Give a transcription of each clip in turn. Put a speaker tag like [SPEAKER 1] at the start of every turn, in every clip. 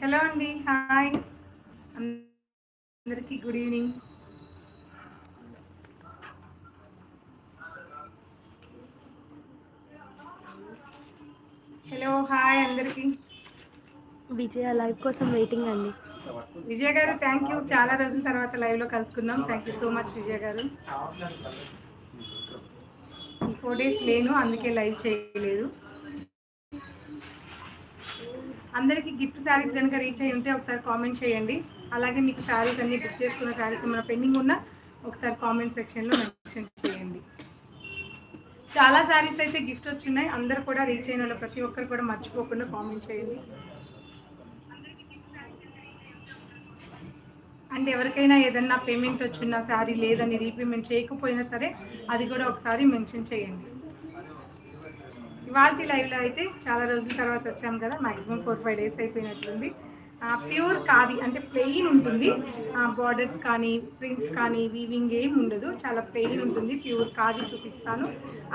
[SPEAKER 1] Hello అండి hi అందరికీ good evening hello hi అందరికీ.
[SPEAKER 2] విజయ లైవ్ కోసం వెయిటింగ్ అండి.
[SPEAKER 1] విజయ గారు థ్యాంక్ యూ చాలా రోజుల తర్వాత లైవ్లో కలుసుకుందాం. Thank you so much Vijaya garu. ఈ ఫోర్ డేస్ లేను అందుకే లైవ్ చేయలేదు. అందరికీ గిఫ్ట్ శారీస్ కనుక రీచ్ అయ్యి ఉంటే ఒకసారి కామెంట్ చేయండి. అలాగే మీకు శారీస్ అన్ని బుక్ చేసుకున్న శారీస్ ఏమైనా పెండింగ్ ఉన్నా ఒకసారి కామెంట్ సెక్షన్లో మెన్షన్ చేయండి. చాలా శారీస్ అయితే గిఫ్ట్ వచ్చినాయి. అందరు కూడా రీచ్ అయిన వాళ్ళు ప్రతి ఒక్కరు కూడా మర్చిపోకుండా కామెంట్ చేయండి. అండ్ ఎవరికైనా ఏదన్నా పేమెంట్ వచ్చిన శారీ లేదని రీపేమెంట్ చేయకపోయినా సరే అది కూడా ఒకసారి మెన్షన్ చేయండి. ఇవాళ లైవ్లో అయితే చాలా రోజుల తర్వాత వచ్చాం కదా మ్యాక్సిమం ఫోర్ ఫైవ్ డేస్ అయిపోయినట్లుంది. ప్యూర్ కాది అంటే ప్లెయిన్ ఉంటుంది. బార్డర్స్ కానీ ప్రింట్స్ కానీ వీవింగ్ ఏం ఉండదు. చాలా ప్లెయిన్ ఉంటుంది ప్యూర్ కాది చూపిస్తాను.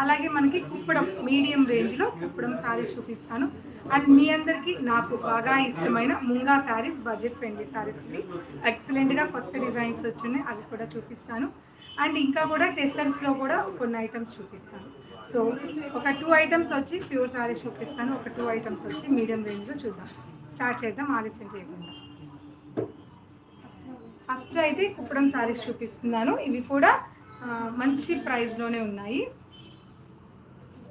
[SPEAKER 1] అలాగే మనకి కుప్పడం మీడియం రేంజ్లో కుప్పడం శారీస్ చూపిస్తాను. అండ్ మీ అందరికీ నాకు బాగా ఇష్టమైన ముంగా శారీస్ బడ్జెట్ ఫ్రెండ్లీ శారీస్ ఎక్సలెంట్గా కొత్త డిజైన్స్ వచ్చినాయి అవి కూడా చూపిస్తాను. అండ్ ఇంకా కూడా టెస్టర్స్లో కూడా కొన్ని ఐటమ్స్ చూపిస్తాను. సో ఒక టూ ఐటమ్స్ వచ్చి ప్యూర్ శారీస్ చూపిస్తాను. ఒక టూ ఐటమ్స్ వచ్చి మీడియం రేంజ్లో చూద్దాం. స్టార్ట్ చేద్దాం ఆలస్యం చేయకుండా. ఫస్ట్ అయితే కుప్పడం శారీస్ చూపిస్తున్నాను. ఇవి కూడా మంచి ప్రైస్లోనే ఉన్నాయి.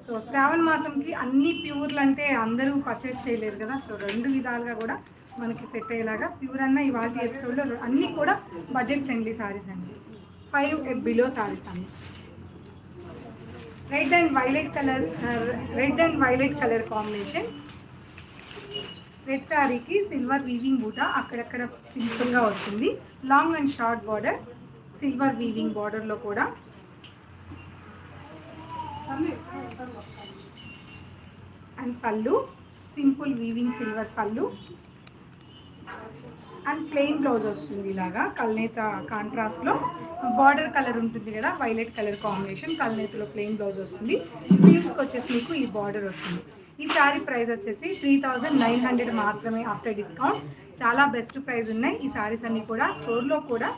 [SPEAKER 1] సో శ్రావణ మాసంకి అన్ని ప్యూర్లు అంటే అందరూ పర్చేస్ చేయలేరు కదా. సో రెండు విధాలుగా కూడా మనకి సెట్ అయ్యేలాగా ప్యూర్ అన్న ఇవాళ ఎపిసోడ్లో అన్నీ కూడా బడ్జెట్ ఫ్రెండ్లీ శారీస్ అండి. ఫైవ్ బిలో సారీస్ అండి red and violet colour red and violet colour combination red శారీకి సిల్వర్ వీవింగ్ బూట అక్కడక్కడ సింపుల్గా వస్తుంది long and short border silver weaving బార్డర్లో కూడా అండ్ పళ్ళు సింపుల్ వీవింగ్ సిల్వర్ పళ్ళు అండ్ ప్లెయిన్ బ్లౌజ్ వస్తుంది ఇలాగా కల్నేత కాంట్రాస్ట్లో బార్డర్ కలర్ ఉంటుంది కదా వైలెట్ కలర్ కాంబినేషన్ కల్నేతలో ప్లెయిన్ బ్లౌజ్ వస్తుంది. స్లీవ్స్కి వచ్చేసి మీకు ఈ బార్డర్ వస్తుంది. ఈ శారీ ప్రైస్ వచ్చేసి త్రీ థౌజండ్ నైన్ హండ్రెడ్ మాత్రమే ఆఫ్టర్ డిస్కౌంట్ చాలా బెస్ట్ ప్రైస్ ఉన్నాయి. ఈ శారీస్ అన్నీ కూడా స్టోర్లో కూడా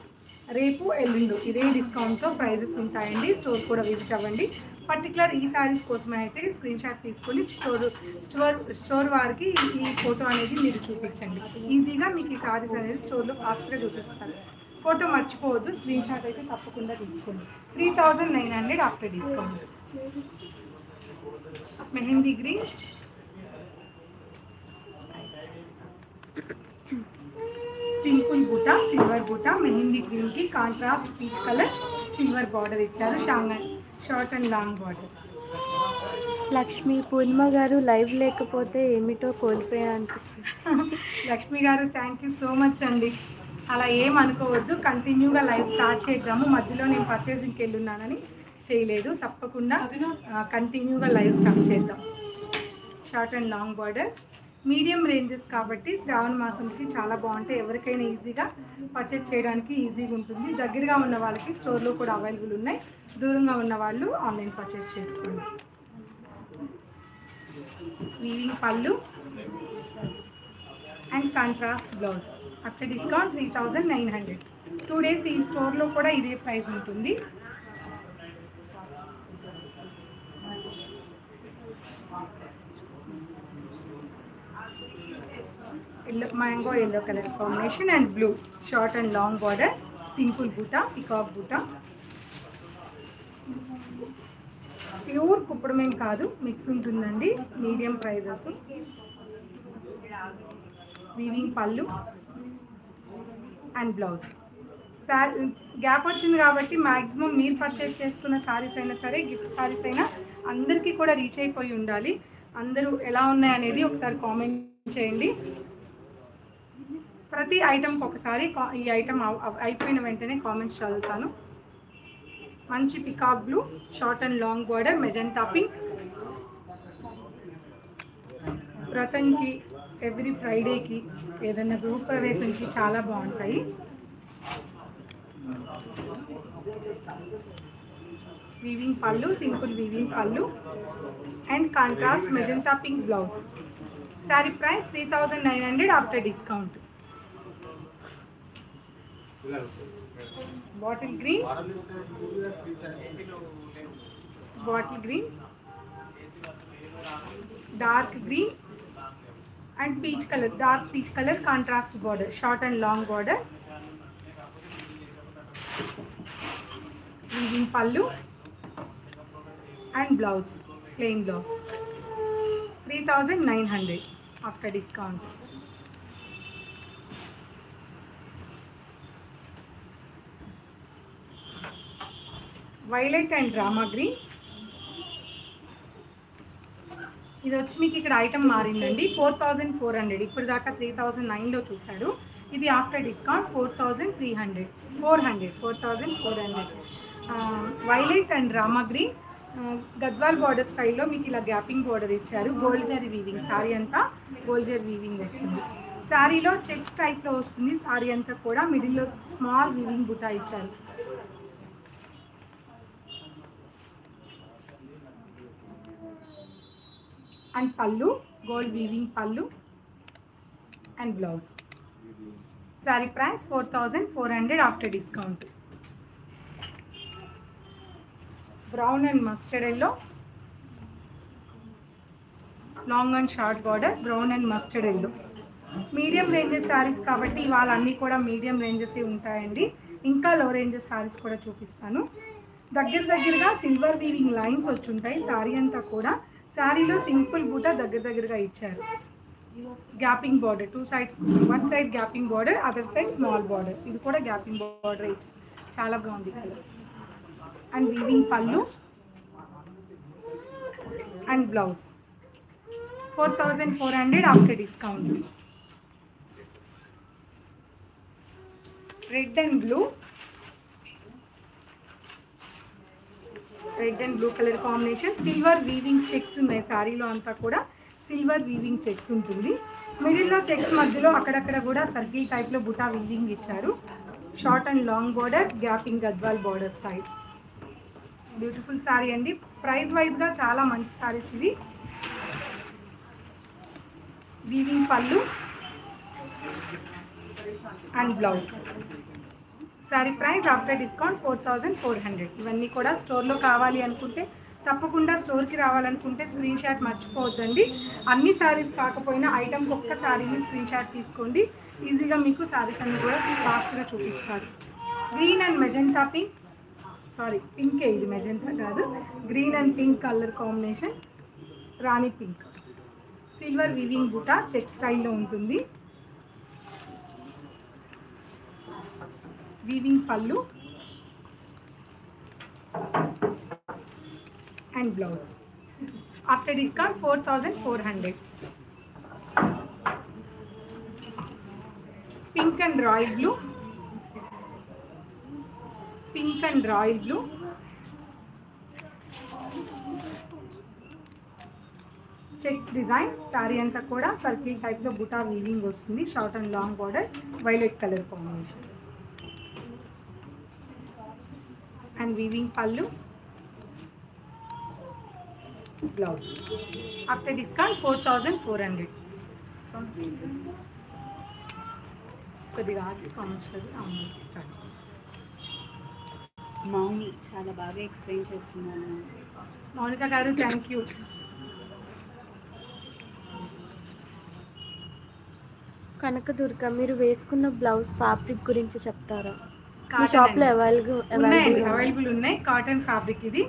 [SPEAKER 1] రేపు ఎల్లుండు ఇదే డిస్కౌంట్తో ప్రైజెస్ ఉంటాయండి. స్టోర్ కూడా విజిట్ అవ్వండి. పర్టికులర్ ఈ శారీస్ కోసమే అయితే స్క్రీన్ షాట్ తీసుకొని స్టోర్ స్టోర్ స్టోర్ వారికి ఈ ఫోటో అనేది మీరు చూపించండి. ఈజీగా మీకు ఈ శారీస్ అనేది స్టోర్లో ఫాస్ట్గా చూపిస్తారు. ఫోటో మర్చిపోవద్దు స్క్రీన్ షాట్ అయితే తప్పకుండా తీసుకోండి. Three thousand nine hundred after discount mehndi green simple బూట silver బూట మెహందీ గ్రీన్కి contrast peach colour silver border ఇచ్చారు. Shang short and long border
[SPEAKER 2] Lakshmi Purnima garu live లేకపోతే ఏమిటో కోల్పోయా అనిపిస్తుంది.
[SPEAKER 1] లక్ష్మి గారు థ్యాంక్ యూ సో మచ్ అండి. అలా ఏం అనుకోవద్దు కంటిన్యూగా లైవ్ స్టార్ట్ చేద్దాము. మధ్యలో నేను పర్చేసింగ్కి వెళ్ళున్నానని చేయలేదు. తప్పకుండా కంటిన్యూగా లైవ్ స్టార్ట్ చేద్దాం. Short and long border. Medium ranges కాబట్టి శ్రావణ మాసంకి చాలా బాగుంటాయి. ఎవరికైనా ఈజీగా పర్చేస్ చేయడానికి ఈజీగా ఉంటుంది. దగ్గరగా ఉన్న వాళ్ళకి స్టోర్లో కూడా అవైలబుల్ ఉన్నాయి. దూరంగా ఉన్న వాళ్ళు ఆన్లైన్ పర్చేస్ చేసుకోండి. వీవింగ్ పళ్ళు and contrast blouse after discount three thousand nine hundred two days ఈ స్టోర్లో కూడా ఇదే ప్రైస్ ఉంటుంది. Mango yellow colour combination and blue short and long border simple బూటా పికాక్ బూటా ప్యూర్ కుప్పడమేం కాదు మిక్స్ ఉంటుందండి మీడియం ప్రైజెస్ వీవింగ్ పళ్ళు అండ్ బ్లౌజ్ శారీ గ్యాప్ వచ్చింది కాబట్టి మ్యాక్సిమం మీరు పర్చేజ్ చేసుకున్న శారీస్ అయినా సరే గిఫ్ట్ శారీస్ అయినా అందరికీ కూడా రీచ్ అయిపోయి ఉండాలి. అందరూ ఎలా ఉన్నాయనేది ఒకసారి కామెంట్ చేయండి. ప్రతి ఐటమ్కి ఒకసారి కా- ఈ ఐటెం అయిపోయిన వెంటనే కామెంట్స్ చదువుతాను. మంచి pickup blue short and long border magenta pink వ్రతంకి every ఫ్రైడేకి ఏదైనా గృహ ప్రవేశంకి చాలా బాగుంటాయి. వీవింగ్ పళ్ళు సింపుల్ వీవింగ్ పళ్ళు. And contrast magenta pink blouse sari price three thousand nine hundred after discount bottle green bottle green dark green and peach colour dark peach colour contrast border short and long border weaving పళ్ళు and blouse plain blouse three thousand nine hundred after discount violet and drama green. ఇది వచ్చి మీకు ఇక్కడ item మారిందండి. Four thousand four hundred ఇప్పుడు దాకా three thousand నైన్లో చూశాడు. ఇది after discount four thousand three hundred four hundred four thousand four hundred violet and Rama green. Gadwal border స్టైల్లో మీకు ఇలా గ్యాపింగ్ బార్డర్ ఇచ్చారు. గోల్డ్ జరీ వీవింగ్ శారీ అంతా గోల్డ్ జరీ వీవింగ్ వస్తుంది. శారీలో చెక్స్ టైప్లో వస్తుంది. శారీ అంతా కూడా మిడిల్లో స్మాల్ వీవింగ్ బుటా ఇచ్చారు. అండ్ పళ్ళు గోల్డ్ వీవింగ్ పళ్ళు and blouse. Sari price four thousand four hundred after discount brown and mustard yellow long and short border brown and mustard yellow medium ranges saris కాబట్టి ఇవాళ అన్నీ కూడా మీడియం రేంజెస్ ఉంటాయండి. ఇంకా లో రేంజెస్ శారీస్ కూడా చూపిస్తాను. దగ్గర దగ్గరగా సిల్వర్ వీవింగ్ లైన్స్ వచ్చి ఉంటాయి. శారీ అంతా కూడా శారీలో సింపుల్ బూట దగ్గర దగ్గరగా ఇచ్చారు. Gapping border two sides one side gapping border other side small border. ఇది కూడా గ్యాపింగ్ బార్డర్ ఇచ్చారు చాలా బాగుంది కలర్. అండ్ వీవింగ్ పళ్ళు and blouse. Four thousand four hundred after discount red and blue red and blue colour combination. Silver weaving checks ఉన్నాయి శారీలో అంతా కూడా. సిల్వర్ వీవింగ్ చెక్స్ ఉంటుంది. మిడిల్లో చెక్స్ మధ్యలో అక్కడక్కడ కూడా సర్కిల్ టైప్లో బుటా వీవింగ్ ఇచ్చారు. Short and long border gapping Gadwal border style beautiful sari అండి. ప్రైస్ వైజ్గా చాలా మంచి శారీస్ ఇవి. వీవింగ్ పళ్ళు. And blouse sari price after discount four thousand four hundred ఇవన్నీ కూడా స్టోర్లో కావాలి అనుకుంటే తప్పకుండా స్టోర్కి రావాలనుకుంటే స్క్రీన్ షాట్ మర్చిపోవద్దండి. అన్ని శారీస్ కాకపోయినా ఐటమ్కి ఒక్క శారీని స్క్రీన్ షాట్ తీసుకోండి. ఈజీగా మీకు శారీస్ అన్ని కూడా ఫాస్ట్గా చూపిస్తారు. Green and magenta pink sorry పింకే ఇది మెజెంటా కాదు. Green and pink colour combination Rani pink silver weaving buta check స్టైల్లో ఉంటుంది. వీవింగ్ పళ్ళు and blouse after discount four thousand four hundred pink and royal blue pink and royal blue checks design sari అంతా కూడా circle టైప్లో buta weaving వస్తుంది short and long border violet colour combination and weaving పళ్ళు. Blouse after discount four thousand four hundred కొద్దిగా ఆగి comments start
[SPEAKER 3] మౌని చాలా బాగా explain చేస్తున్నాను.
[SPEAKER 1] మౌనిక గారు థ్యాంక్ యూ
[SPEAKER 2] కనకదుర్గ మీరు వేసుకున్న బ్లౌజ్ ఫ్యాబ్రిక్ గురించి చెప్తారా? షాప్లో
[SPEAKER 1] ఉన్నాయండి
[SPEAKER 2] అవైలబుల్
[SPEAKER 1] ఉన్నాయి కాటన్ ఫ్యాబ్రిక్ ఇది.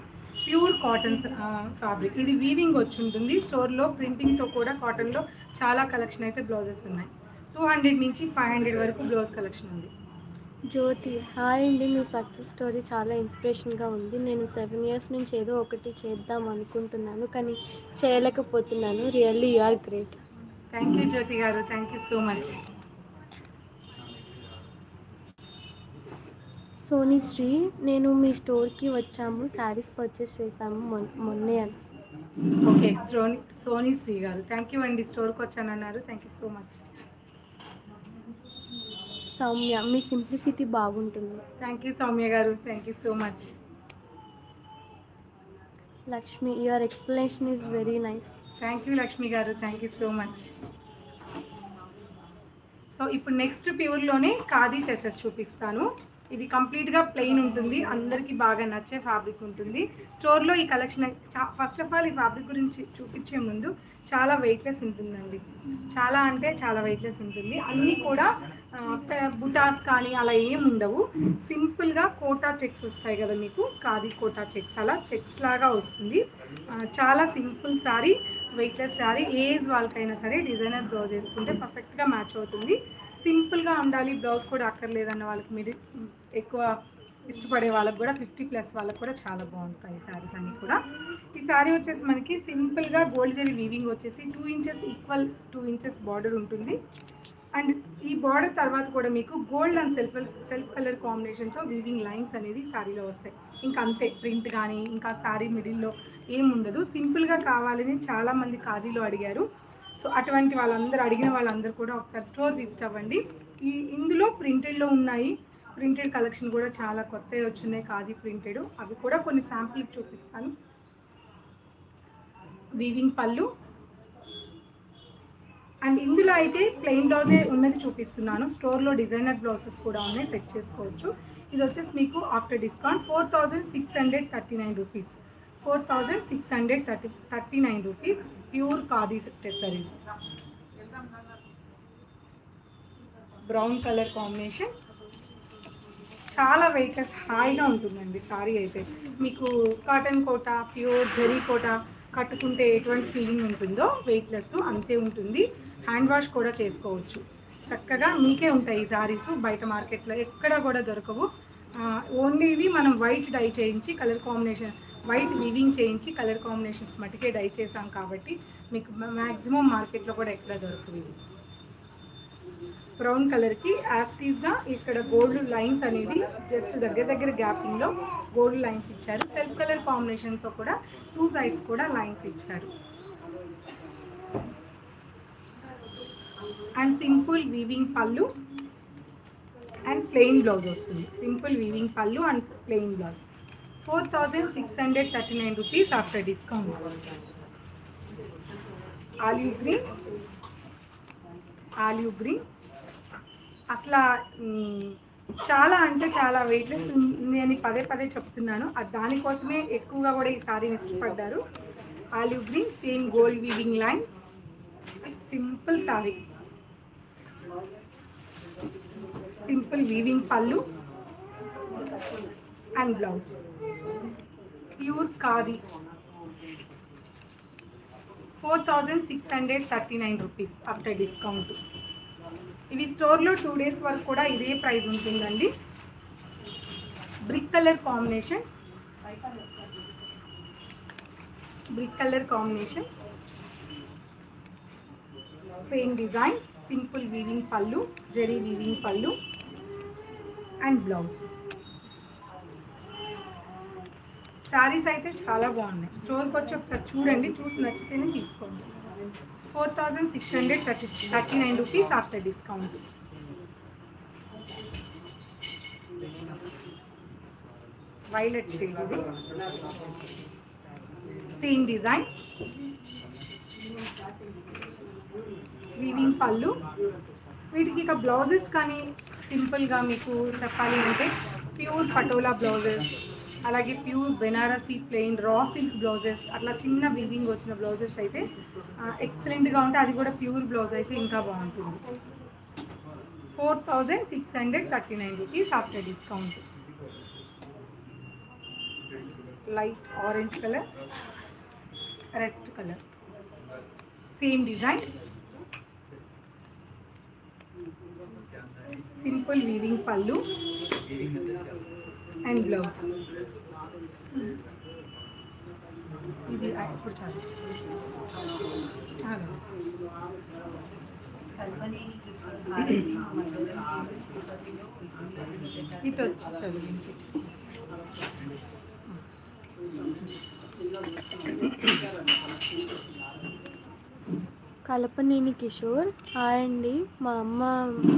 [SPEAKER 1] ప్యూర్ కాటన్ ఫ్యాబ్రిక్ ఇది వీవింగ్ వచ్చి ఉంటుంది స్టోర్లో ప్రింటింగ్తో కూడా కాటన్లో చాలా కలెక్షన్ అయితే బ్లౌజెస్ ఉన్నాయి. టూ హండ్రెడ్ నుంచి ఫైవ్ హండ్రెడ్ వరకు బ్లౌజ్ కలెక్షన్ ఉంది.
[SPEAKER 2] జ్యోతి హాయ్ అండి. మీ సక్సెస్ స్టోరీ చాలా ఇన్స్పిరేషన్గా ఉంది. నేను సెవెన్ ఇయర్స్ నుంచి ఏదో ఒకటి చేద్దాం అనుకుంటున్నాను కానీ చేయలేకపోతున్నాను. Really you are great
[SPEAKER 1] thank you Jyothi గారు. Thank you so much
[SPEAKER 2] Soni Sri నేను మీ స్టోర్కి వచ్చాము శారీస్ పర్చేస్ చేశాము మొన్ మొన్నే అని.
[SPEAKER 1] ఓకే సోనీ సోనీ శ్రీ గారు. థ్యాంక్ యూ అండి స్టోర్కి వచ్చానన్నారు. Thank you so much.
[SPEAKER 2] Soumya me simplicity బాగుంటుంది.
[SPEAKER 1] థ్యాంక్ యూ సౌమ్య గారు thank you so much.
[SPEAKER 2] Lakshmi your explanation is very nice.
[SPEAKER 1] Thank you Lakshmi గారు thank you so much. So ఇప్పుడు next ప్యూర్లోనే khadi dresses చూపిస్తాను. ఇది కంప్లీట్గా ప్లెయిన్ ఉంటుంది. అందరికీ బాగా నచ్చే ఫ్యాబ్రిక్ ఉంటుంది. స్టోర్లో ఈ కలెక్షన్ ఫస్ట్ ఆఫ్ ఆల్ ఈ ఫ్యాబ్రిక్ గురించి చూపించే ముందు చాలా వెయిట్లెస్ ఉంటుందండి. చాలా అంటే చాలా వెయిట్లెస్ ఉంటుంది. అన్నీ కూడా బుటాస్ కానీ అలా ఏం ఉండవు. సింపుల్గా కోటా చెక్స్ వస్తాయి కదా మీకు. ఖాదీ కోటా చెక్స్ అలా చెక్స్ లాగా వస్తుంది. చాలా simple sari weightless sari age వాళ్ళకైనా సరే డిజైనర్ బ్లౌజ్ వేసుకుంటే పర్ఫెక్ట్గా మ్యాచ్ అవుతుంది. సింపుల్గా ఉండాలి బ్లౌజ్ కూడా అక్కర్లేదన్న వాళ్ళకి మీరు ఎక్కువ ఇష్టపడే వాళ్ళకి కూడా ఫిఫ్టీ ప్లస్ వాళ్ళకి కూడా చాలా బాగుంటాయి ఈ శారీస్ అన్నీ కూడా. ఈ శారీ వచ్చేసి మనకి సింపుల్గా గోల్డ్ జరీ వీవింగ్ వచ్చేసి two inches equal two inches border ఉంటుంది. అండ్ ఈ బార్డర్ తర్వాత కూడా మీకు gold and self self colour కాంబినేషన్తో వీవింగ్ లైన్స్ అనేది శారీలో వస్తాయి. ఇంకా అంతే ప్రింట్ కానీ ఇంకా శారీ మిడిల్లో ఏం ఉండదు. సింపుల్గా కావాలని చాలామంది ఖాదీలో అడిగారు. సో అటువంటి వాళ్ళందరూ అడిగిన వాళ్ళందరూ కూడా ఒకసారి స్టోర్ విజిట్ అవ్వండి. ఈ ఇందులో ప్రింటెడ్లో ఉన్నాయి. ప్రింటెడ్ కలెక్షన్ కూడా చాలా కొత్తవి వచ్చున్నాయి కాది ప్రింటెడ్. అవి కూడా కొన్ని శాంపుల్ చూపిస్తాను. వీవింగ్ పళ్ళు. అండ్ ఇందులో అయితే ప్లెయిన్ బ్లౌజే ఉన్నది చూపిస్తున్నాను. స్టోర్లో డిజైనర్ బ్లౌజెస్ కూడా ఉన్నాయి సెట్ చేసుకోవచ్చు. ఇది వచ్చేసి మీకు after discount four thousand six hundred thirty nine rupees. Four thousand six hundred thirty thirty nine rupees. Pure khadi tussar brown colour combination. చాలా వెయిట్లెస్ హాయిగా ఉంటుందండి సారీ అయితే. మీకు కాటన్ కోట ప్యూర్ జరీ కోట కట్టుకుంటే ఎటువంటి ఫీలింగ్ ఉంటుందో వెయిట్లెస్ అంతే ఉంటుంది. హ్యాండ్ వాష్ కూడా చేసుకోవచ్చు. చక్కగా మీకే ఉంటాయి ఈ సారీస్ బయట మార్కెట్లో ఎక్కడ కూడా దొరకవు. ఓన్లీ ఇవి మనం వైట్ డై చేయించి కలర్ కాంబినేషన్ వైట్ వివింగ్ చేయించి కలర్ కాంబినేషన్స్ మటుకే డై చేసాం కాబట్టి మీకు మ్యాక్సిమం మార్కెట్లో కూడా ఎక్కడ దొరుకుతుంది బ్రౌన్ కలర్కి యాస్టీస్గా ఇక్కడ గోల్డ్ లైన్స్ అనేది జస్ట్ దగ్గర దగ్గర గ్యాపింగ్లో గోల్డ్ లైన్స్ ఇచ్చారు. సెల్ఫ్ కలర్ కాంబినేషన్తో కూడా టూ సైడ్స్ కూడా లైన్స్ ఇచ్చారు. And simple weaving pallu and plain blouse వస్తుంది. Simple weaving pallu and plain blouse. Four thousand six hundred thirty nine rupees after discount. Olive green olive green. అసలు చాలా అంటే చాలా weightless నేను పదే పదే చెప్తున్నాను. అది దానికోసమే ఎక్కువగా కూడా ఈ సారీని ఇష్టపడ్డారు. Olive green same gold weaving lines. Simple sari. Simple weaving pallu. And blouse. Pure khadi. Four thousand six hundred thirty nine rupees after discount. ఇవి స్టోర్లో టూ డేస్ వరకు కూడా ఇదే ప్రైస్ ఉంటుందండి. Brick colour combination. Brick colour combination. Same design simple weaving pallu zari weaving pallu and blouse. Saris అయితే చాలా బాగున్నాయి. స్టోర్కి వచ్చి ఒకసారి చూడండి చూసి నచ్చితేనే తీసుకోండి. Four thousand six hundred thirty thirty nine rupees after discount. Violet shade ఇది. Same design weaving pallu. వీటికి ఇక బ్లౌజెస్ కానీ సింపుల్గా మీకు చెప్పాలి అంటే ప్యూర్ పటోలా బ్లౌజెస్ అలాగే pure Banarasi plain raw silk blouses అట్లా చిన్న వీవింగ్ వచ్చిన బ్లౌజెస్ అయితే ఎక్సలెంట్గా ఉంటే అది కూడా ప్యూర్ బ్లౌజ్ అయితే ఇంకా బాగుంటుంది. Four thousand six hundred thirty nine rupees after discount. Light orange colour rust colour same design simple weaving pallu and blouse ఇది ఆ, ఇప్పుడు చాలు ఆగు. ఇటు వచ్చి చదువు వినిపించు.
[SPEAKER 2] కలపనేని కిషోర్. హాయ్ అండి మా అమ్మ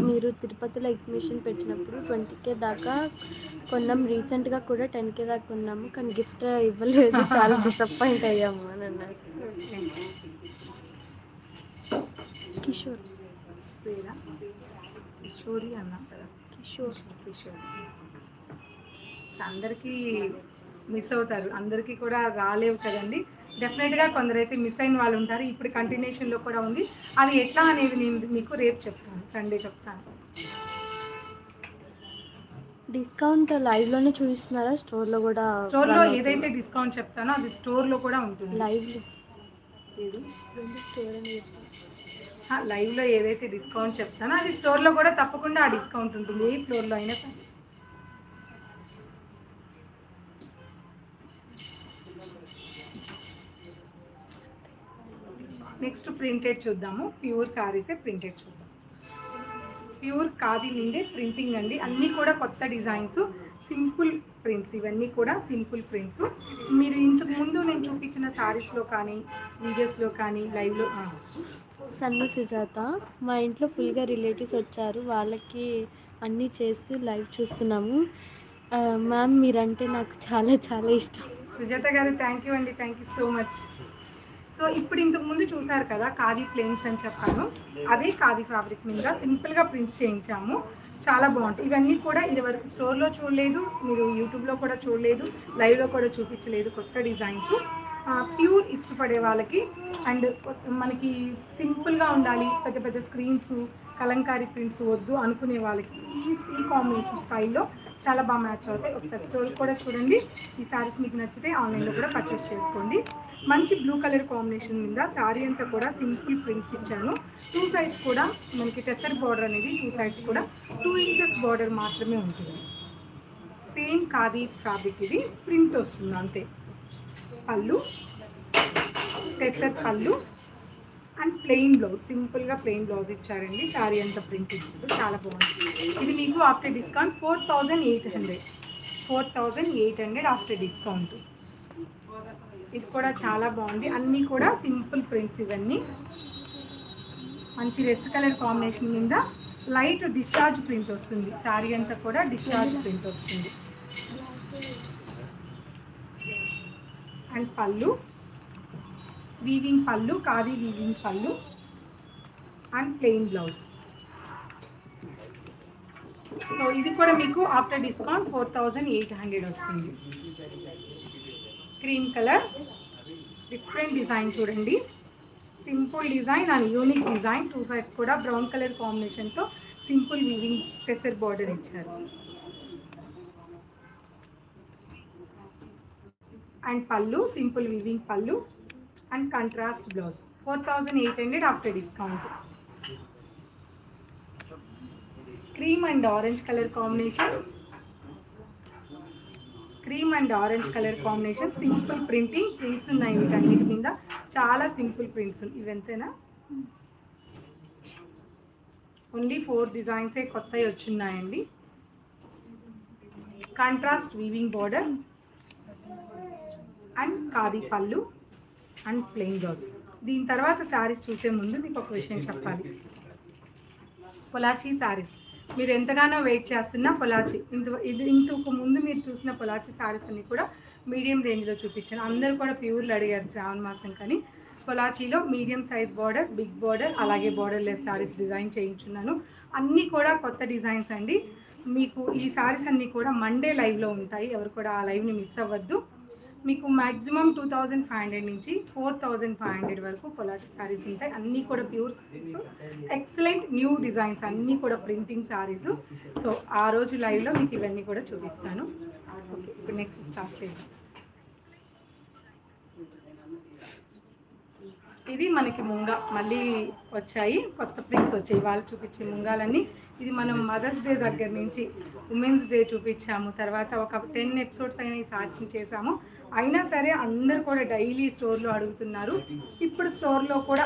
[SPEAKER 2] మీరు తిరుపతిలో ఎగ్జిబిషన్ పెట్టినప్పుడు ట్వంటీ కే దాకా కొన్నాం. రీసెంట్గా కూడా టెన్ కే దాకా కొన్నాము. కానీ గిఫ్ట్ ఇవ్వలేదు. చాలా డిసప్పాయింట్ అయ్యాము అని అన్నారు. కిషోర్.
[SPEAKER 1] కిషోరి అన్నా
[SPEAKER 2] కిషోర్.
[SPEAKER 1] కిషోర్. అందరికీ మిస్ అవుతారు. అందరికీ కూడా రాలేవు కదండి. డెఫినెట్గా కొందరైతే మిస్ అయిన వాళ్ళు ఉంటారు. ఇప్పుడు కంటిన్యూషన్లో కూడా ఉంది. అది ఎట్లా అనేది నేను మీకు రేపు చెప్తాను. సండే చెప్తాను.
[SPEAKER 2] డిస్కౌంట్ లైవ్లోనే చూపిస్తున్నారా? స్టోర్లో కూడా
[SPEAKER 1] స్టోర్లో ఏదైతే డిస్కౌంట్ చెప్తానో అది స్టోర్లో కూడా ఉంటుంది.
[SPEAKER 2] లైవ్? స్టోర్.
[SPEAKER 1] ఆ, లైవ్లో ఏదైతే డిస్కౌంట్ చెప్తానో అది స్టోర్లో కూడా తప్పకుండా ఆ డిస్కౌంట్ ఉంటుంది. ఏ ఫ్లోర్లో అయినా సరే. నెక్స్ట్ ప్రింటెడ్ చూద్దాము. ప్యూర్ శారీసే ప్రింటెడ్ చూద్దాం. ప్యూర్ ఖాదీ నిండే ప్రింటింగ్ అండి. అన్నీ కూడా కొత్త డిజైన్స్ సింపుల్ ప్రింట్స్ ఇవన్నీ కూడా సింపుల్ ప్రింట్స్. మీరు ఇంతకు ముందు నేను చూపించిన శారీస్లో కానీ వీడియోస్లో కానీ లైవ్లో
[SPEAKER 2] సన్న సుజాత మా ఇంట్లో ఫుల్గా రిలేటివ్స్ వచ్చారు. వాళ్ళకి అన్నీ చేస్తూ లైవ్ చూస్తున్నాము. మ్యామ్ మీరంటే నాకు చాలా చాలా ఇష్టం.
[SPEAKER 1] సుజాత గారు థ్యాంక్ యూ అండి. Thank you so much so ఇప్పుడు ఇంతకు ముందు చూసారు కదా ఖాదీ ప్లేన్స్ అని చెప్పాను. అదే ఖాదీ ఫ్యాబ్రిక్ మీద సింపుల్గా ప్రింట్స్ చేయించాము. చాలా బాగుంటాయి. ఇవన్నీ కూడా ఇదివరకు స్టోర్లో చూడలేదు మీరు యూట్యూబ్లో కూడా చూడలేదు లైవ్లో కూడా చూపించలేదు కొత్త డిజైన్స్ ప్యూర్ ఇష్టపడే వాళ్ళకి అండ్ మనకి సింపుల్గా ఉండాలి పెద్ద పెద్ద స్క్రీన్స్ కలంకారీ ప్రింట్స్ వద్దు అనుకునే వాళ్ళకి ఈ ఈ కాంబినేషన్ స్టైల్లో చాలా బాగా మ్యాచ్ అవుతాయి. ఒకసారి స్టోర్ కూడా చూడండి. ఈ శారీస్ మీకు నచ్చితే ఆన్లైన్లో కూడా పర్చేస్ చేసుకోండి. మంచి బ్లూ కలర్ కాంబినేషన్ మీద శారీ అంతా కూడా సింపుల్ ప్రింట్స్ ఇచ్చాను. టూ సైడ్స్ కూడా మనకి టెసర్ బార్డర్ అనేది టూ సైడ్స్ కూడా టూ ఇంచెస్ బార్డర్ మాత్రమే ఉంటుంది. సేమ్ ఖాదీ ఫ్యాబ్రిక్ ఇది. ప్రింట్ వస్తుంది అంతే. Pallu tussar pallu and plain blouse. సింపుల్గా ప్లెయిన్ బ్లౌజ్ ఇచ్చారండి. శారీ అంతా ప్రింట్ ఇచ్చారు. చాలా బాగుంది. ఇది మీకు after discount four thousand eight hundred. Four thousand eight hundred after discount. ఇది కూడా చాలా బాగుంది. అన్నీ కూడా సింపుల్ ప్రింట్స్ ఇవన్నీ. మంచి రెస్ట్ కలర్ కాంబినేషన్ మీద లైట్ డిశ్చార్జ్ ప్రింట్ వస్తుంది. శారీ అంతా కూడా డిశ్చార్జ్ ప్రింట్ వస్తుంది. And pallu. Weaving pallu khadi weaving pallu. And plain blouse. So ఇది కూడా మీకు after discount four thousand eight hundred వస్తుంది. Cream colour. డిఫరెంట్ డిజైన్ చూడండి. Simple design and unique design two sides కూడా బ్రౌన్ కలర్ కాంబినేషన్తో simple weaving tussar border ఇచ్చారు. And pallu simple weaving pallu and contrast blouse four thousand eight hundred after discount cream and orange colour combination cream and orange colour combination. Simple printing prints ఉన్నాయి వీటన్నిటి మీద. చాలా simple prints ఇవెంతేనా only four డిజైన్సే కొత్తవి వచ్చున్నాయండి. Contrast weaving border and khadi pallu and plain blouse. దీని తర్వాత శారీస్ చూసే ముందు మీకు ఒక విషయం చెప్పాలి. పొలాచీ శారీస్. మీరు ఎంతగానో వెయిట్ చేస్తున్న పొలాచి. ఇంత ఇది ఇంతకు ముందు మీరు చూసిన పొలాచి శారీస్ అన్ని కూడా మీడియం రేంజ్లో చూపించాను. అందరూ కూడా ప్యూర్లు అడిగారు శ్రావణ మాసం కానీ. పొలాచీలో medium size border big border అలాగే బార్డర్లెస్ శారీస్ డిజైన్ చేయించున్నాను. అన్నీ కూడా కొత్త డిజైన్స్ అండి. మీకు ఈ శారీస్ అన్నీ కూడా మండే లైవ్లో ఉంటాయి. ఎవరు కూడా ఆ లైవ్ని మిస్ అవ్వద్దు. మీకు maximum two thousand five hundred నుంచి ఫోర్ థౌజండ్ ఫైవ్ హండ్రెడ్ వరకు కొలాచి శారీస్ ఉంటాయి. అన్నీ కూడా pure saris excellent new designs అన్నీ కూడా ప్రింటింగ్ శారీస్ సో ఆ రోజు లైవ్లో మీకు ఇవన్నీ కూడా చూపిస్తాను. ఓకే ఇప్పుడు నెక్స్ట్ స్టార్ట్ చేయండి ఇది మనకి ముంగ మళ్ళీ వచ్చాయి. కొత్త ప్రింట్స్ వచ్చాయి. వాళ్ళు చూపించే ముంగాలన్నీ. ఇది మనం మదర్స్ డే దగ్గర నుంచి ఉమెన్స్ డే చూపించాము. తర్వాత ఒక టెన్ ఎపిసోడ్స్ అయినా ఈ సాక్ష్యం చేశాము. అయినా సరే అందరు కూడా డైలీ స్టోర్లో అడుగుతున్నారు. ఇప్పుడు స్టోర్లో కూడా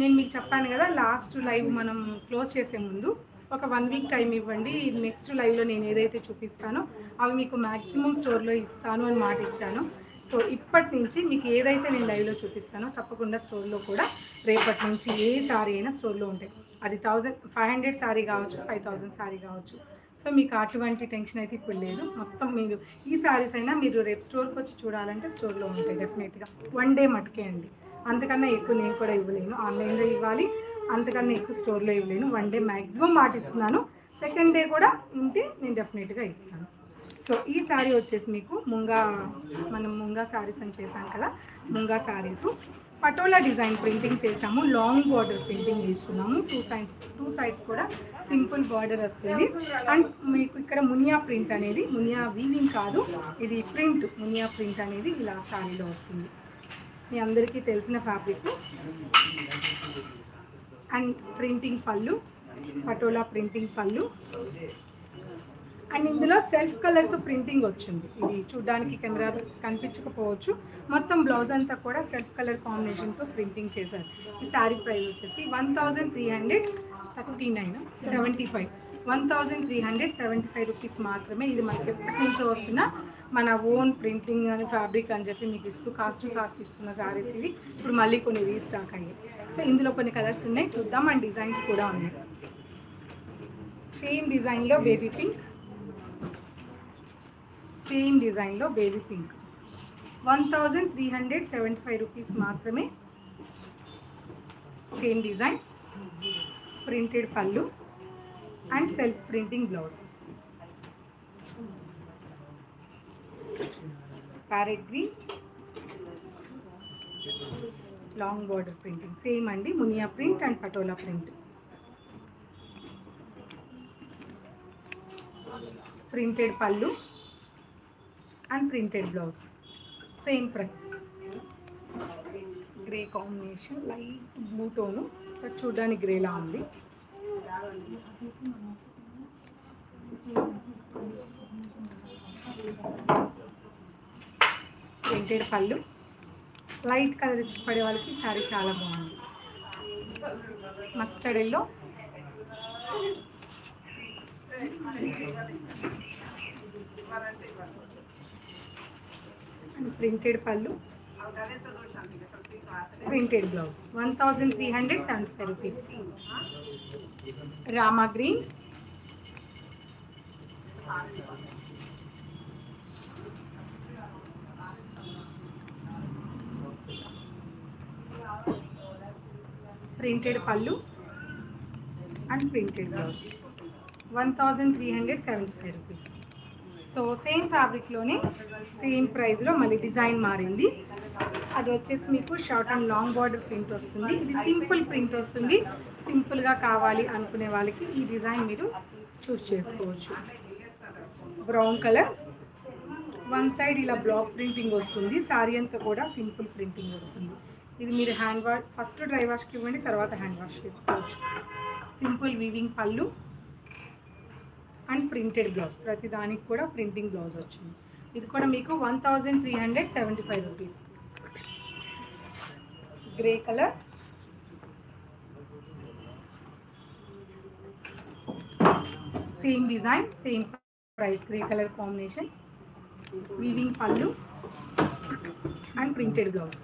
[SPEAKER 1] నేను మీకు చెప్పాను కదా లాస్ట్ లైవ్ మనం క్లోజ్ చేసే ముందు ఒక వన్ వీక్ టైం ఇవ్వండి నెక్స్ట్ లైవ్లో నేను ఏదైతే చూపిస్తానో అవి మీకు మ్యాక్సిమం స్టోర్లో ఇస్తాను అని మాట ఇచ్చాను. సో ఇప్పటి నుంచి మీకు ఏదైతే నేను లైవ్లో చూపిస్తానో తప్పకుండా స్టోర్లో కూడా రేపటి నుంచి ఏ సారీ అయినా స్టోర్లో ఉంటాయి. అది థౌజండ్ ఫైవ్ హండ్రెడ్ సారీ కావచ్చు ఫైవ్ థౌజండ్ సారీ కావచ్చు. సో మీకు అటువంటి టెన్షన్ అయితే ఇప్పుడు లేదు. మొత్తం మీరు ఈ సారీస్ అయినా మీరు రేపు స్టోర్కి వచ్చి చూడాలంటే స్టోర్లో ఉంటాయి డెఫినెట్గా. వన్ డే మటుకే అండి. అంతకన్నా ఎక్కువ నేను కూడా ఇవ్వలేను. ఆన్లైన్లో ఇవ్వాలి. అంతకన్నా ఎక్కువ స్టోర్లో ఇవ్వలేను. వన్ డే మ్యాక్సిమం మాట ఇస్తున్నాను సెకండ్ డే కూడా ఉంటే నేను డెఫినెట్గా ఇస్తాను. సో ఈ శారీ వచ్చేసి మీకు ముంగా మనం ముంగా శారీస్ అని చేశాం కదా ముంగా శారీసు పటోలా డిజైన్ ప్రింటింగ్ చేసాము లాంగ్ బార్డర్ ప్రింటింగ్ తీసుకున్నాము. టూ సైడ్స్ టూ సైడ్స్ కూడా సింపుల్ బార్డర్ వస్తుంది. అండ్ మీకు ఇక్కడ మునియా ప్రింట్ అనేది మునియా వీవింగ్ కాదు ఇది ప్రింట్ మునియా ప్రింట్ అనేది ఇలా శారీలో వస్తుంది. మీ అందరికీ తెలిసిన fabric and printing pallu Patola printing pallu. And ఇందులో సెల్ఫ్ కలర్తో ప్రింటింగ్ వచ్చింది. ఇది చూడడానికి కెమెరా కనిపించకపోవచ్చు. మొత్తం బ్లౌజ్ అంతా కూడా సెల్ఫ్ కలర్ కాంబినేషన్తో ప్రింటింగ్ చేశారు. ఈ శారీ ప్రైస్ వచ్చేసి one thousand three hundred thirty nine seventy five. One thousand three hundred seventy five rupees మాత్రమే ఇది మనకి ఎప్పటి నుంచో వస్తున్న మన ఓన్ ప్రింటింగ్ అని ఫ్యాబ్రిక్ అని చెప్పి మీకు ఇస్తూ కాస్ట్ కాస్ట్ ఇస్తున్న శారీస్ ఇవి. ఇప్పుడు మళ్ళీ కొన్ని రీస్టాక్ అయ్యాయి. సో ఇందులో కొన్ని కలర్స్ ఉన్నాయి. చూద్దాం. అండ్ డిజైన్స్ కూడా ఉన్నాయి. సేమ్ డిజైన్లో బేబీ పింక్ సేమ్ డిజైన్లో baby pink. One thousand three hundred seventy five rupees మాత్రమే same design printed pallu and self printing blouse. Parrot green long border printing. Same అండి Muniya print and Patola print. Printed pallu and printed blouse same price grey combination light blue tone but చూడడానికి గ్రేలా ఉంది. Printed పళ్ళు. Light colour ఇష్టపడే వాళ్ళకి శారీ చాలా బాగుంది. Mustard yellow and printed pallu. Printed blouse. One thousand three hundred seventy five rupees. Rama green. Printed pallu and printed blouse. One thousand three hundred seventy five rupees. So same ఫ్యాబ్రిక్లోనే same ప్రైస్లో మళ్ళీ design మారింది. అది వచ్చేసి మీకు short and long border print వస్తుంది. ఇది simple print వస్తుంది. సింపుల్గా కావాలి అనుకునే వాళ్ళకి ఈ డిజైన్ మీరు చూస్ చేసుకోవచ్చు. Brown colour. వన్ సైడ్ ఇలా బ్లాక్ ప్రింటింగ్ వస్తుంది. సారీ అంతా కూడా సింపుల్ ప్రింటింగ్ వస్తుంది. ఇది మీరు హ్యాండ్ వాష్ ఫస్ట్ డ్రై వాష్కి ఇవ్వండి తర్వాత హ్యాండ్ వాష్ చేసుకోవచ్చు. Simple weaving pallu. And printed blouse. ప్రతి దానికి కూడా ప్రింటింగ్ బ్లౌజ్ వచ్చింది. ఇది కూడా మీకు one thousand three hundred seventy five rupees. Grey colour. Same design same price grey colour combination. Weaving pallu. And printed blouse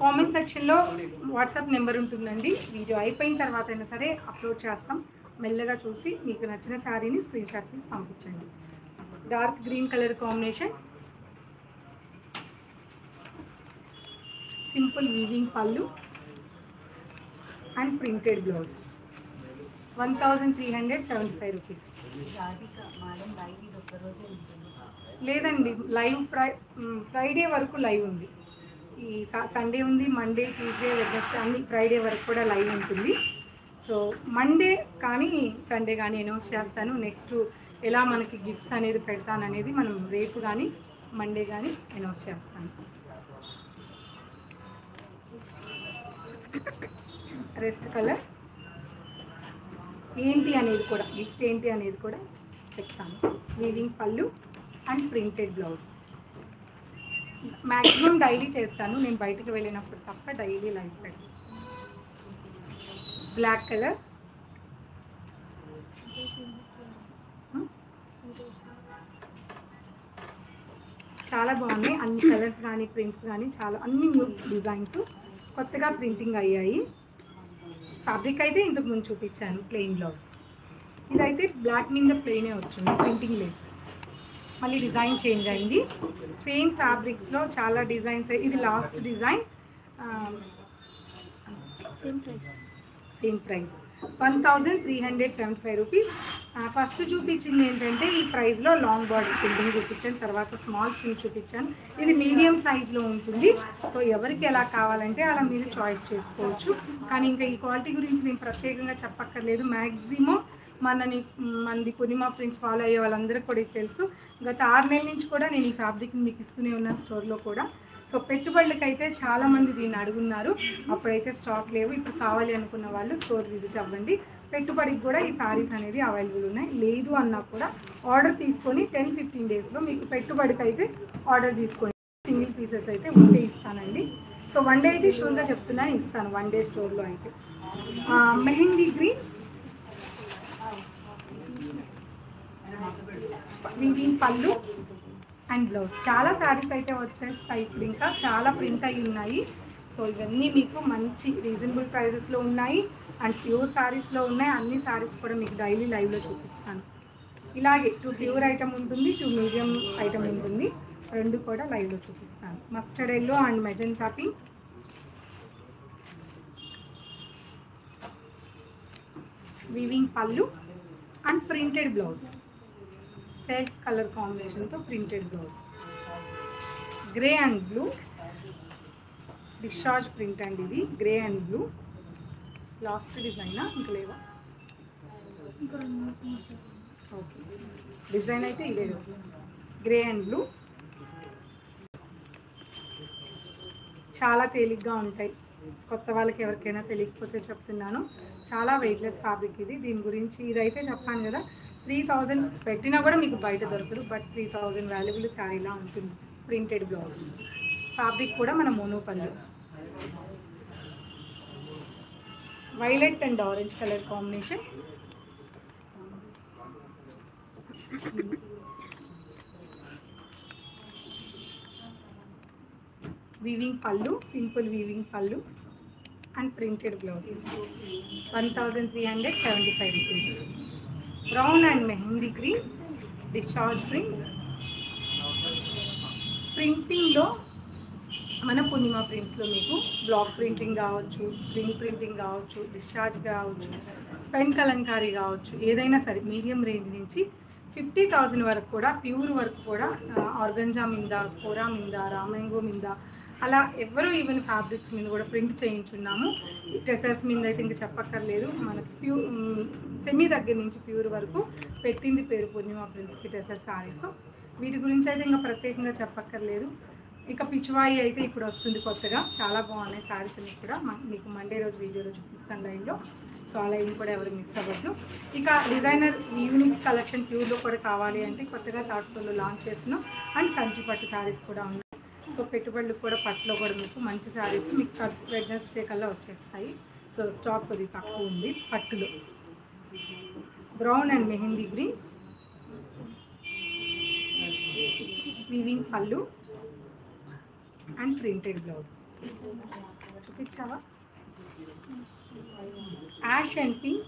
[SPEAKER 1] comment సెక్షన్లో WhatsApp number ఉంటుందండి. Video అయిపోయిన తర్వాత అయినా సరే అప్లోడ్ చేస్తాం. మెల్లగా చూసి మీకు నచ్చిన శారీని స్క్రీన్ షాట్ తీసి పంపించండి. Dark green colour combination simple weaving pallu. And printed blouse one thousand three hundred seventy five rupees లేదండి లైవ్ ఫ్రై ఫ్రైడే వరకు లైవ్ ఉంది. ఈ సండే ఉంది మండే ట్యూస్డే వెడ్నెస్డే అన్ని ఫ్రైడే వరకు కూడా లైవ్ ఉంటుంది. సో మండే కానీ సండే కానీ అనౌన్స్ చేస్తాను. నెక్స్ట్ ఎలా మనకి గిఫ్ట్స్ అనేది పెడతాననేది మనం రేపు కానీ మండే కానీ అనౌన్స్ చేస్తాను. రెస్ట్ కలర్ ఏంటి అనేది కూడా గిఫ్ట్ ఏంటి అనేది కూడా చెప్తాను. Weaving pallu and printed blouse maximum daily చేస్తాను. నేను బయటకు వెళ్ళినప్పుడు తప్ప డైలీ లైఫ్ బ్లాక్ కలర్. చాలా బాగున్నాయి. అన్ని కలర్స్ కానీ ప్రింట్స్ కానీ చాలా అన్ని న్యూ డిజైన్స్ కొత్తగా ప్రింటింగ్ అయ్యాయి. ఫ్యాబ్రిక్ అయితే ఇంతకు ముందు చూపించాను ప్లెయిన్ బ్లౌజ్. ఇదైతే బ్లాక్ మీద ప్లెయినే వచ్చింది ప్రింటింగ్ లేదు. మళ్ళీ డిజైన్ చేంజ్ అయింది. సేమ్ ఫ్యాబ్రిక్స్లో చాలా డిజైన్స్ ఇది last design
[SPEAKER 2] same price
[SPEAKER 1] same price one thousand three hundred seventy five rupees first చూపించింది ఏంటంటే ఈ ప్రైస్లో లాంగ్ బార్డర్ ప్రింటింగ్ చూపించాను తర్వాత స్మాల్ ప్రింట్ చూపించాను. ఇది మీడియం సైజ్లో ఉంటుంది. సో ఎవరికి ఎలా కావాలంటే అలా మీరు చాయిస్ చేసుకోవచ్చు. కానీ ఇంకా ఈ క్వాలిటీ గురించి నేను ప్రత్యేకంగా చెప్పక్కర్లేదు. మ్యాక్సిమం మనని మనది పూర్ణిమ ప్రింట్స్ ఫాలో అయ్యే వాళ్ళందరికీ కూడా తెలుసు. గత ఆరు నెలల నుంచి కూడా నేను ఈ ఫ్యాబ్రిక్ మీకు ఇస్తూనే ఉన్నాను స్టోర్లో కూడా. సో పెట్టుబడులకైతే చాలామంది దీన్ని అడుగున్నారు. అప్పుడైతే స్టాక్ లేవు. ఇప్పుడు కావాలి అనుకున్న వాళ్ళు స్టోర్ విజిట్ అవ్వండి. పెట్టుబడికి కూడా ఈ సారీస్ అనేది అవైలబుల్ ఉన్నాయి. లేదు అన్నా కూడా ఆర్డర్ తీసుకొని టెన్ ఫిఫ్టీన్ డేస్లో మీకు పెట్టుబడికి అయితే ఆర్డర్ తీసుకొని సింగిల్ పీసెస్ అయితే ఉంటే ఇస్తానండి. సో వన్ డే అయితే షూర్గా చెప్తున్నాను ఇస్తాను. వన్ డే స్టోర్లో అయితే. Mehndi green weaving pallu and blouse. చాలా శారీస్ అయితే వచ్చేస్తాయి ఇప్పుడు ఇంకా. చాలా ప్రింట్ అయి ఉన్నాయి. సో ఇవన్నీ మీకు మంచి రీజనబుల్ ప్రైజెస్లో ఉన్నాయి. అండ్ ప్యూర్ శారీస్లో ఉన్నాయి. అన్ని శారీస్ కూడా మీకు డైలీ లైవ్లో చూపిస్తాను. ఇలాగే టూ ప్యూర్ ఐటమ్ ఉంటుంది టూ మీడియం ఐటమ్ ఉంటుంది. రెండు కూడా లైవ్లో చూపిస్తాను. Mustard yellow and magenta pink. Weaving pallu and printed blouse. Self colour కాంబినేషన్తో printed blouse. Grey and blue. Discharge print and ఇది. Grey and blue. Last design? ఇంకా లేవా? ఓకే. డిజైన్ అయితే ఇదే. Grey and blue. చాలా తేలిగ్గా ఉంటాయి. కొత్త వాళ్ళకి ఎవరికైనా తెలియకపోతే చెప్తున్నాను. చాలా వెయిట్లెస్ ఫ్యాబ్రిక్ ఇది. దీని గురించి ఇదైతే చెప్పాను కదా. త్రీ థౌజండ్ పెట్టినా కూడా మీకు బయట దొరకదు బట్ త్రీ థౌజండ్ వాల్యుబుల్ శారీలా ఉంటుంది ప్రింటెడ్ బ్లౌజ్ ఫ్యాబ్రిక్ కూడా మన monopoly violet and orange colour combination weaving pallu simple weaving pallu and printed blouse one thousand three hundred seventy five rupees brown and mehndi green discharge print ప్రింటింగ్లో మన పూర్ణిమ ప్రింట్స్లో మీకు black printing కావచ్చు screen printing కావచ్చు discharge కావచ్చు pen Kalamkari కావచ్చు ఏదైనా సరే medium range నుంచి ఫిఫ్టీ థౌజండ్ వరకు కూడా ప్యూర్ వర్క్ కూడా ఆర్గంజా మీద కోరా మీద రామంగో మీద అలా ఎవరు ఈవెన్ ఫ్యాబ్రిక్స్ మీద కూడా ప్రింట్ చేయించున్నాము. డ్రెస్సెస్ మీద అయితే ఇంకా చెప్పక్కర్లేదు. మనకి ప్యూర్ సెమీ దగ్గర నుంచి ప్యూర్ వరకు పెట్టింది పేరు పూర్ణిమ ఫ్రెండ్స్కి డ్రెస్సెస్ సారీస్ వీటి గురించి అయితే ఇంకా ప్రత్యేకంగా చెప్పక్కర్లేదు. ఇక పిచ్చివాయి అయితే ఇప్పుడు వస్తుంది కొత్తగా. చాలా బాగున్నాయి శారీస్ అన్ని కూడా. మీకు మండే రోజు వీడియోలో చూపిస్తాను లైవ్లో. సో ఆ లైవ్ కూడా ఎవరు మిస్ అవ్వద్దు. ఇక డిజైనర్ ఈవినింగ్ కలెక్షన్ ప్యూర్లో కూడా కావాలి అంటే కొత్తగా థాట్ఫుల్లో లాంచ్ చేసిన అండ్ కంచి పట్టు శారీస్ కూడా ఉన్నాయి. సో పెట్టుబడులు కూడా పట్టులో కూడా మీకు మంచి శారీస్ మీకు వెడ్నెస్డే కల్లా వచ్చేస్తాయి. సో స్టాక్ కొద్దిగా తక్కువ ఉంది పట్టులో. Brown and mehndi green. Weaving pallu and printed blouse. చూపించావా? Ash and pink.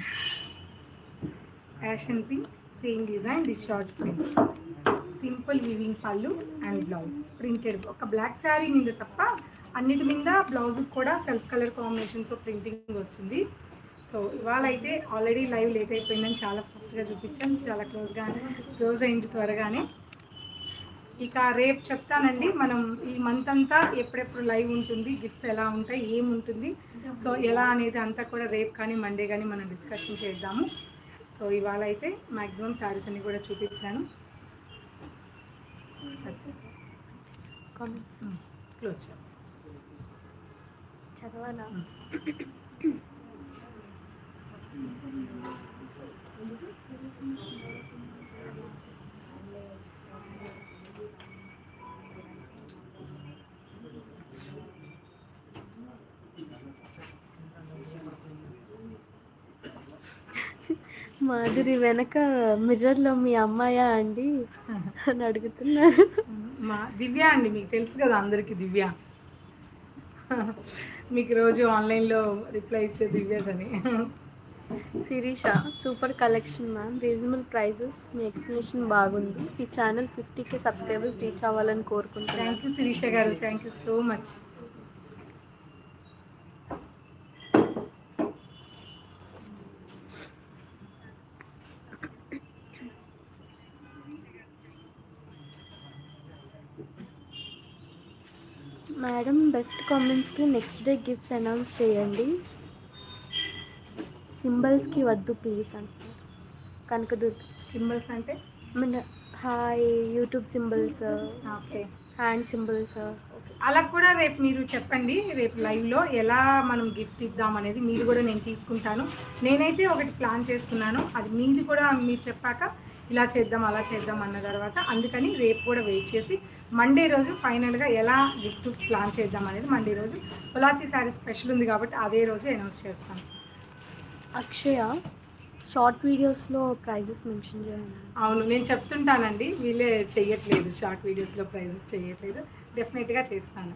[SPEAKER 1] Ash ash and pink same design discharge print simple weaving pallu and blouse printed ఒక బ్లాక్ శారీ మీద తప్ప అన్నిటి మీద బ్లౌజ్ కూడా సెల్ఫ్ కలర్ కాంబినేషన్తో ప్రింటింగ్ వచ్చింది. So ఇవాళ అయితే ఆల్రెడీ లైవ్ లేట్ అయిపోయిందని చాలా ఫాస్ట్గా చూపించాను చాలా క్లోజ్గా క్లోజ్ అయింది త్వరగానే. ఇక రేపు చెప్తానండి మనం ఈ మంత్ అంతా ఎప్పుడెప్పుడు లైవ్ ఉంటుంది గిఫ్ట్స్ ఎలా ఉంటాయి ఏముంటుంది. సో ఎలా అనేది అంతా కూడా రేపు కానీ మండే కానీ మనం డిస్కషన్ చేద్దాము. సో ఇవాళ అయితే మ్యాక్సిమం శారీస్ అన్ని కూడా చూపించాను. క్లోజ్
[SPEAKER 2] చదవాలా? మాధురి వెనక మిర్రర్లో మీ అమ్మాయా అండి అని అడుగుతున్నారు
[SPEAKER 1] మా దివ్య అండి మీకు తెలుసు కదా అందరికీ దివ్య. మీకు రోజు ఆన్లైన్లో రిప్లై ఇచ్చే దివ్యదని.
[SPEAKER 2] Sirisha super collection ma'am. Reasonable prices. మీ ఎక్స్ప్లెనేషన్ బాగుంది. ఈ ఛానల్ ఫిఫ్టీకే సబ్స్క్రైబర్స్ రీచ్ అవ్వాలని కోరుకుంటున్నాను.
[SPEAKER 1] Thank you Sirisha garu. Thank you so much.
[SPEAKER 2] Best కామెంట్స్కి next day gifts announce చేయండి. సింబల్స్కి వద్దు ప్లీజ్ అంటున్నారు కనకదుర్గ.
[SPEAKER 1] సింబల్స్ అంటే?
[SPEAKER 2] మన hi YouTube symbols.
[SPEAKER 1] Okay.
[SPEAKER 2] Hand symbols.
[SPEAKER 1] అలా కూడా రేపు మీరు చెప్పండి రేపు లైవ్లో ఎలా మనం గిఫ్ట్ ఇద్దాం అనేది మీరు కూడా నేను తీసుకుంటాను. నేనైతే ఒకటి ప్లాన్ చేస్తున్నాను అది మీది కూడా మీరు చెప్పాక ఇలా చేద్దాం అలా చేద్దాం అన్న తర్వాత అందుకని రేపు కూడా వెయిట్ చేసి మండే రోజు ఫైనల్గా ఎలా గిఫ్ట్ ప్లాన్ చేద్దాం అనేది మండే రోజు పొలాచి శారీ స్పెషల్ ఉంది కాబట్టి అదే రోజు అనౌన్స్ చేస్తాను
[SPEAKER 2] అక్షయ షార్ట్ వీడియోస్లో ప్రైజెస్ మెన్షన్ చేయండి.
[SPEAKER 1] అవును నేను చెప్తుంటానండి వీళ్ళే చెయ్యట్లేదు షార్ట్ వీడియోస్లో ప్రైజెస్ చేయట్లేదు డెఫినెట్గా చేస్తాను.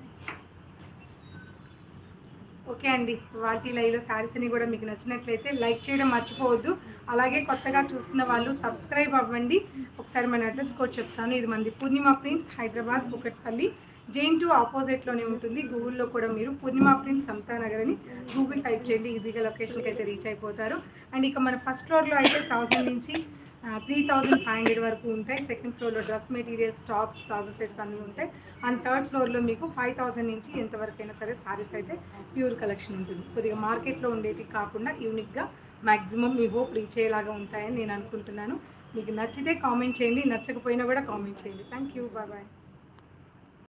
[SPEAKER 1] ఓకే అండి వాటి లైవ్లో శారీస్ని కూడా మీకు నచ్చినట్లయితే లైక్ చేయడం మర్చిపోవద్దు. అలాగే కొత్తగా చూసిన వాళ్ళు సబ్స్క్రైబ్ అవ్వండి. ఒకసారి మన అడ్రస్ కోడ్ చెప్తాను. ఇది మంది పూర్ణిమ ప్రింట్స్ హైదరాబాద్ బుకట్పల్లి. జైన్ టూ ఆపోజిట్లోనే ఉంటుంది. గూగుల్లో కూడా మీరు పూర్ణిమ ప్రింట్స్ సమతానగర్ అని గూగుల్ టైప్ చేయండి. ఈజీగా లొకేషన్కి అయితే రీచ్ అయిపోతారు. అండ్ ఇక మన ఫస్ట్ ఫ్లోర్లో అయితే థౌసండ్ నుంచి త్రీ థౌజండ్ ఫైవ్ హండ్రెడ్ వరకు ఉంటాయి. సెకండ్ ఫ్లోర్లో dress materials tops palazzo sets అన్నీ ఉంటాయి. అండ్ థర్డ్ ఫ్లోర్లో మీకు ఫైవ్ థౌసండ్ నుంచి ఎంతవరకు అయినా సరే సారీస్ అయితే ప్యూర్ కలెక్షన్ ఉంటుంది. కొద్దిగా మార్కెట్లో ఉండేది కాకుండా యూనిక్గా మ్యాక్సిమం మీ హోప్ రీచ్ అయ్యేలాగా ఉంటాయని నేను అనుకుంటున్నాను. మీకు నచ్చితే కామెంట్ చేయండి నచ్చకపోయినా కూడా కామెంట్ చేయండి. Thank you bye bye